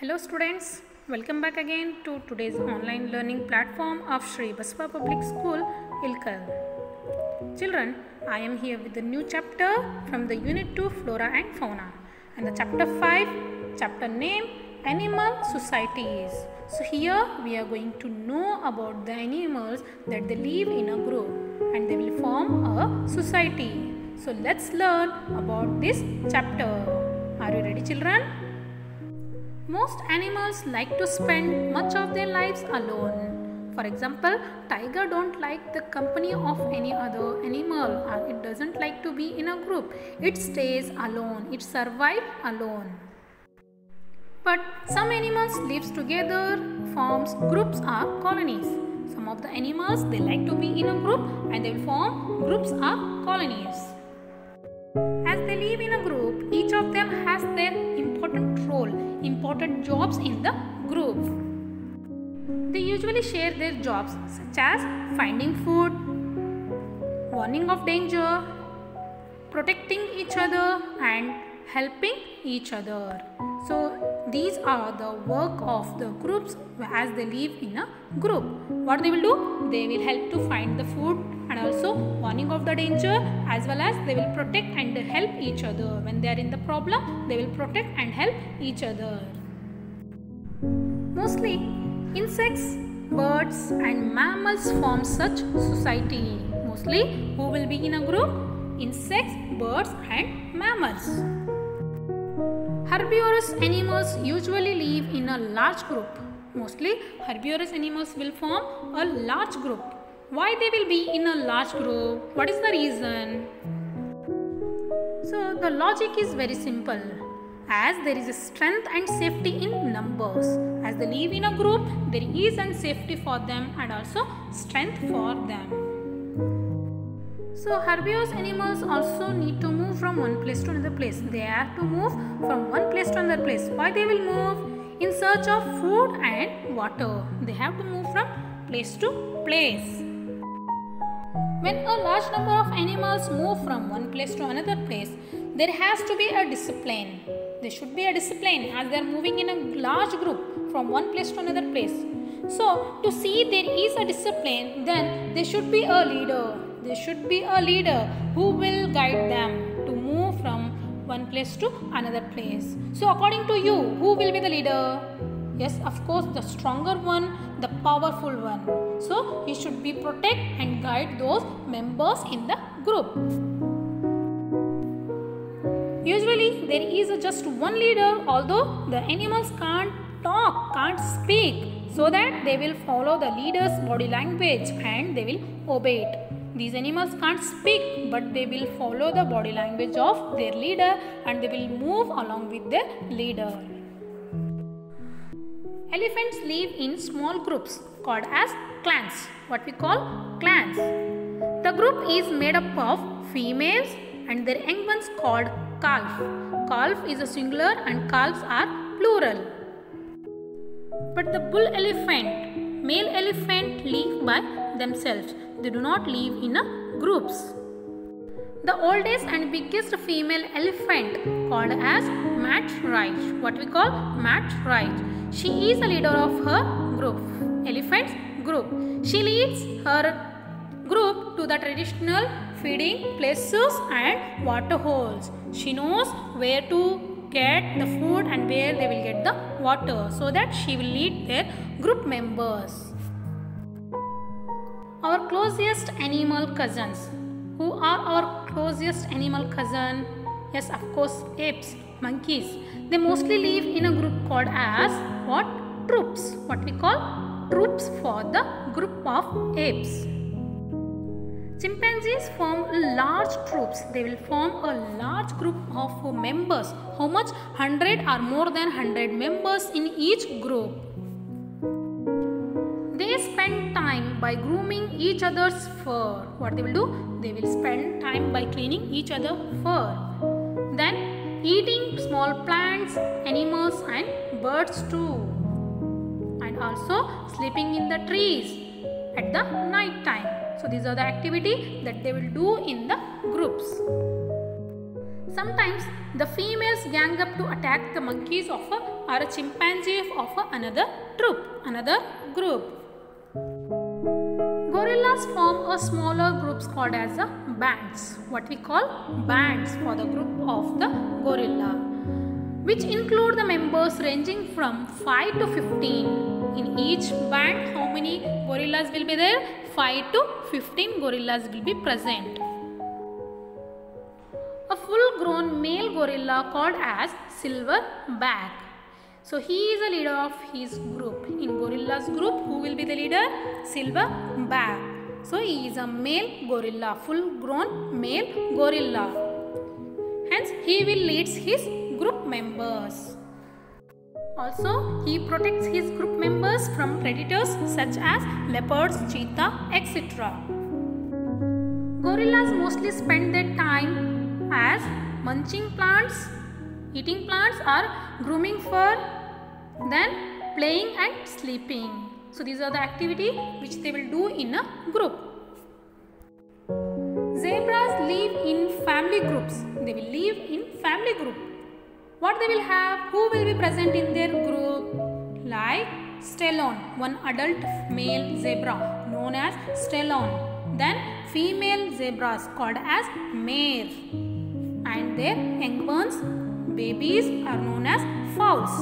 Hello students, welcome back again to today's online learning platform of Sri Basava Public School, Ilkal. Children, I am here with the new chapter from the Unit 2 Flora and Fauna and the chapter 5, chapter name Animal Societies. So here we are going to know about the animals that they live in a group and they will form a society. So let's learn about this chapter. Are you ready children? Most animals like to spend much of their lives alone. For example, tiger don't like the company of any other animal or it doesn't like to be in a group. It stays alone. It survive alone. But some animals lives together, forms groups or colonies. Some of the animals they like to be in a group and they form groups or colonies. Important jobs in the group. They usually share their jobs such as finding food, warning of danger, protecting each other and helping each other. So these are the work of the groups as they live in a group. What they will do? They will help to find the food and also warning of the danger as well as they will protect and help each other. When they are in the problem, they will protect and help each other. Mostly insects, birds and mammals form such society. Mostly who will be in a group? Insects, birds and mammals. Herbivorous animals usually live in a large group. Mostly herbivorous animals will form a large group. Why they will be in a large group? What is the reason? So the logic is very simple. As there is a strength and safety in numbers. As they live in a group, there is and safety for them and also strength for them. So herbivorous animals also need to move from one place to another place. They have to move from one place to another place. Why they will move? In search of food and water. They have to move from place to place. When a large number of animals move from one place to another place, there has to be a discipline. There should be a discipline as they are moving in a large group from one place to another place. So, to see there is a discipline, then there should be a leader. There should be a leader who will guide them to move from one place to another place. So, according to you, who will be the leader? Yes, of course, the stronger one, the powerful one. So, he should be protect and guide those members in the group. Usually, there is just one leader, although the animals can't talk, can't speak, so that they will follow the leader's body language and they will obey it. These animals can't speak, but they will follow the body language of their leader and they will move along with their leader. Elephants live in small groups called as clans, what we call clans. The group is made up of females and their young ones called calf. Calf is a singular and calves are plural. But the bull elephant, male elephant live by themselves. They do not live in a groups. The oldest and biggest female elephant called as matriarch. What we call matriarch. She is the leader of her group, elephants group. She leads her group to the traditional feeding places and water holes. She knows where to get the food and where they will get the water so that she will lead their group members. Our closest animal cousins. Who are our closest animal cousin? Yes, of course, apes, monkeys. They mostly live in a group called as what? Troops. What we call troops for the group of apes. Chimpanzees form large troops. They will form a large group of members. How much? 100 or more than 100 members in each group. They spend time by grooming each other's fur. What they will do? They will spend time by cleaning each other's fur. Then eating small plants, animals and birds too. And also sleeping in the trees at the night time. So these are the activity that they will do in the groups. Sometimes the females gang up to attack the monkeys of a or a chimpanzee of another troop, another group. Gorillas form a smaller groups called as a bands. What we call bands for the group of the gorilla, which include the members ranging from 5 to 15. In each band, how many gorillas will be there? 5 to 15 gorillas will be present. A full grown male gorilla called as silverback. So he is the leader of his group. In gorilla's group, who will be the leader? Silverback. So he is a male gorilla, full grown male gorilla. Hence he will lead his group members. Also, he protects his group members from predators such as leopards, cheetah, etc. Gorillas mostly spend their time as munching plants, eating plants or grooming fur, then playing and sleeping. So these are the activity which they will do in a group. Zebras live in family groups. They will live in family group. What they will have? Who will be present in their group? Like stallion, one adult male zebra known as stallion. Then female zebras called as mare. And their young ones, babies are known as foals.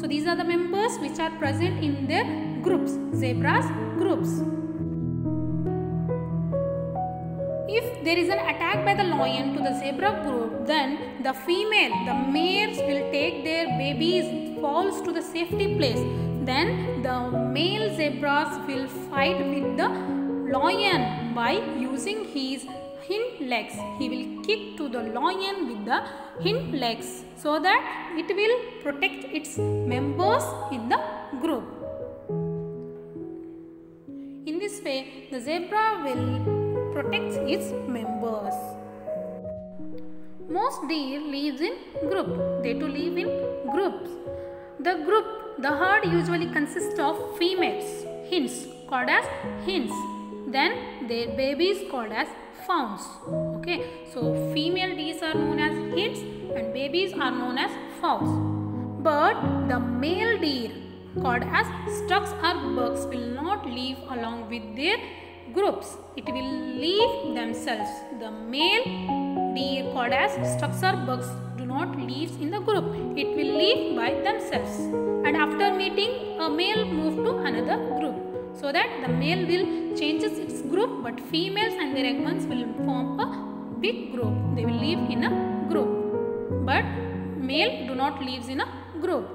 So these are the members which are present in their groups, zebras groups. There is an attack by the lion to the zebra group, then the female, the mares will take their babies, falls to the safety place. Then the male zebras will fight with the lion by using his hind legs. He will kick to the lion with the hind legs so that it will protect its members in the group. In this way, the zebra will protect its members. Most deer lives in group. They too live in groups. The group, the herd usually consists of females, hinds called as hinds. Then their babies called as fawns. Okay, so female deers are known as hinds and babies are known as fawns. But the male deer called as stags or bucks will not live along with their groups. It will leave themselves. The male deer called as or bucks do not live in the group. It will leave by themselves. And after meeting, a male move to another group. So that the male will changes its group but females and their young ones will form a big group. They will live in a group. But male do not lives in a group.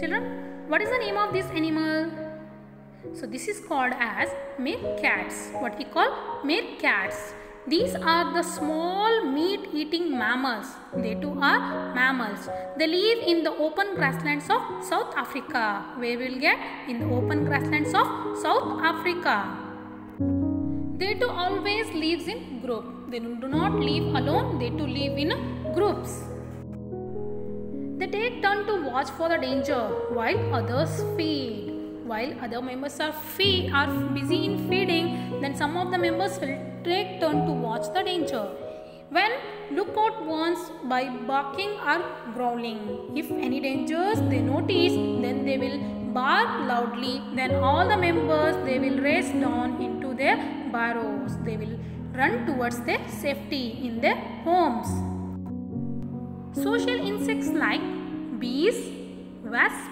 Children, what is the name of this animal? So this is called as meerkats. What we call meerkats. These are the small meat eating mammals. They too are mammals. They live in the open grasslands of South Africa. Where we will get? In the open grasslands of South Africa. They too always lives in group. They do not live alone. They too live in groups. They take turn to watch for the danger while others feed while other members are feed are busy in feeding then some of the members will take turn to watch the danger. When lookout warns by barking or growling if any dangers they notice then they will bark loudly. Then all the members they will race down into their burrows. They will run towards their safety in their homes. Social insects like bees wasps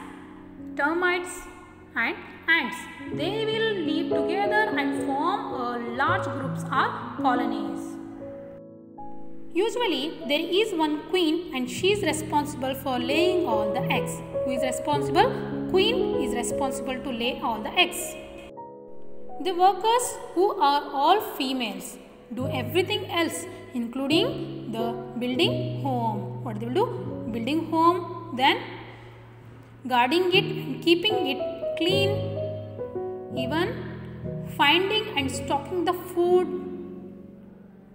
termites and ants. They will live together and form a large groups or colonies. Usually there is one queen and she is responsible for laying all the eggs. Who is responsible? Queen is responsible to lay all the eggs. The workers who are all females do everything else including the building home. What they will do? Building home then guarding it and keeping it clean, even finding and stocking the food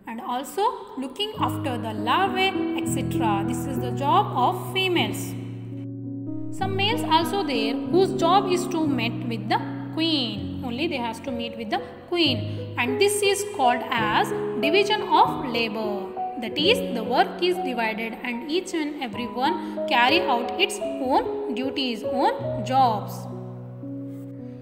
and also looking after the larvae etc. This is the job of females. Some males also there whose job is to meet with the queen. Only they has to meet with the queen and this is called as division of labor. That is, the work is divided and each and every one carry out its own duties, own jobs.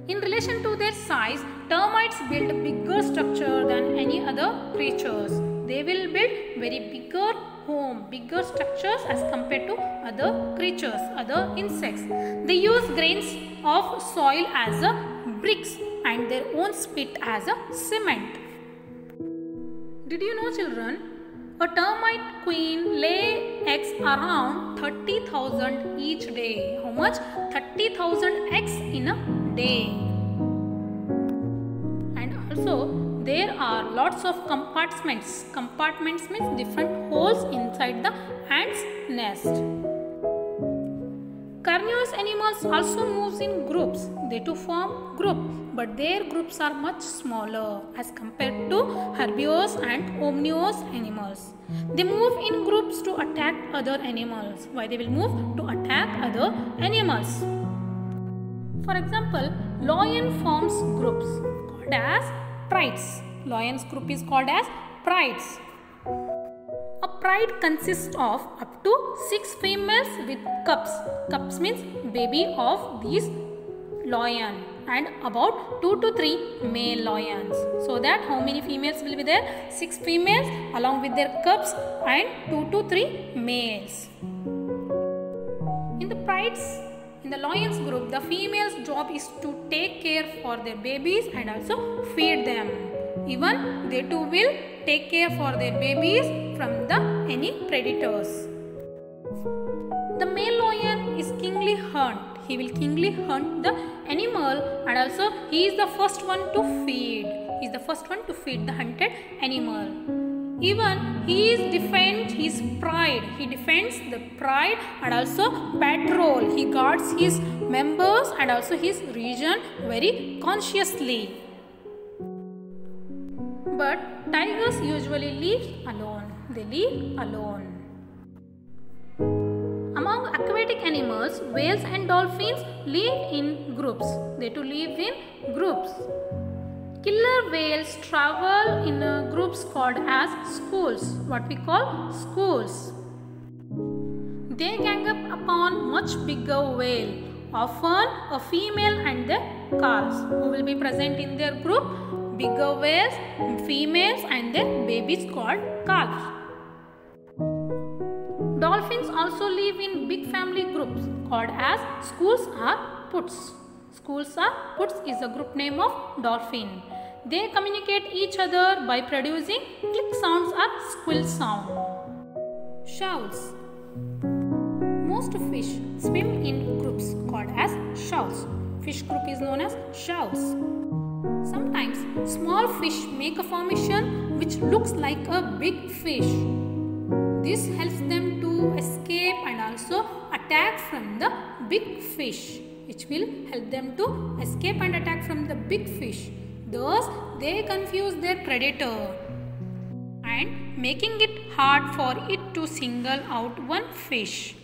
In relation to their size, termites build bigger structure than any other creatures. They will build very bigger home, bigger structures as compared to other creatures, other insects. They use grains of soil as a bricks and their own spit as a cement. Did you know children? A termite queen lay eggs around 30,000 each day. How much? 30,000 eggs in a day. And also there are lots of compartments. Compartments means different holes inside the ant's nest. Carnivorous animals also moves in groups. They too form groups, but their groups are much smaller as compared to herbivorous and omnivorous animals. They move in groups to attack other animals. Why they will move? To attack other animals. For example, lion forms groups called as prides. Lion's group is called as prides. A pride consists of up to 6 females with cubs. Cubs means baby of these lion and about 2 to 3 male lions. So that how many females will be there? 6 females along with their cubs and 2 to 3 males. In the prides in the lions group, the female's job is to take care for their babies and also feed them. Even they too will take care for their babies from the any predators. The male lion is kingly hunt. He will kingly hunt the animal and also he is the first one to feed. He is the first one to feed the hunted animal. Even he is defend his pride. He defends the pride and also patrol. He guards his members and also his region very consciously. But tigers usually live alone. They live alone. Among aquatic animals, whales and dolphins live in groups. They too live in groups. Killer whales travel in uh, groups called as schools. What we call schools. They gang up upon much bigger whale, often a female and the calves who will be present in their group bigger whales, females and their babies called calves. Dolphins also live in big family groups called as schools or pods. Schools or pods is a group name of dolphin. They communicate each other by producing click sounds or squill sound. Shoals. Most fish swim in groups called as shoals. Fish group is known as shoals. Sometimes small fish make a formation which looks like a big fish. This helps them to escape and also attack from the big fish which will help them to escape and attack from the big fish. Thus, they confuse their predator and making it hard for it to single out one fish.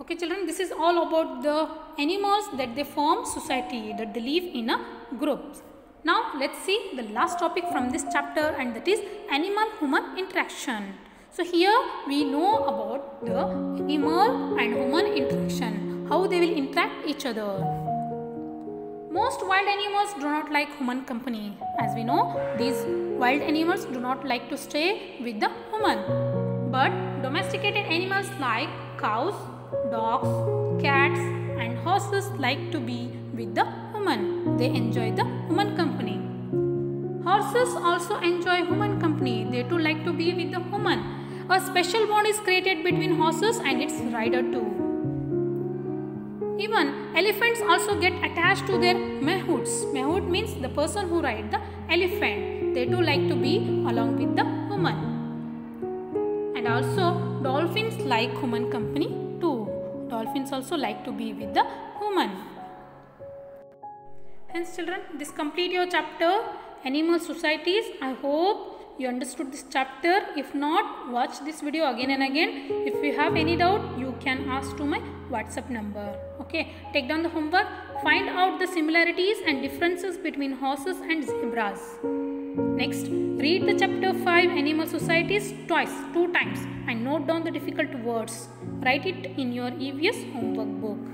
Okay children, this is all about the animals that they form society, that they live in a group. Now let's see the last topic from this chapter and that is animal-human interaction. So here we know about the animal and human interaction, how they will interact each other. Most wild animals do not like human company. As we know, these wild animals do not like to stay with the human. But domesticated animals like cows, dogs, cats and horses like to be with the human. They enjoy the human company. Horses also enjoy human company. They too like to be with the human. A special bond is created between horses and its rider too. Even elephants also get attached to their mahouts. Mahout means the person who ride the elephant. They too like to be along with the human. And also dolphins like human company too. Dolphins also like to be with the human. Hence children, this complete your chapter Animal Societies. I hope you understood this chapter. If not, watch this video again and again. If you have any doubt, you can ask to my WhatsApp number. Okay, take down the homework. Find out the similarities and differences between horses and zebras. Next, read the chapter 5 Animal Societies twice, two times and note down the difficult words. Write it in your EVS homework book.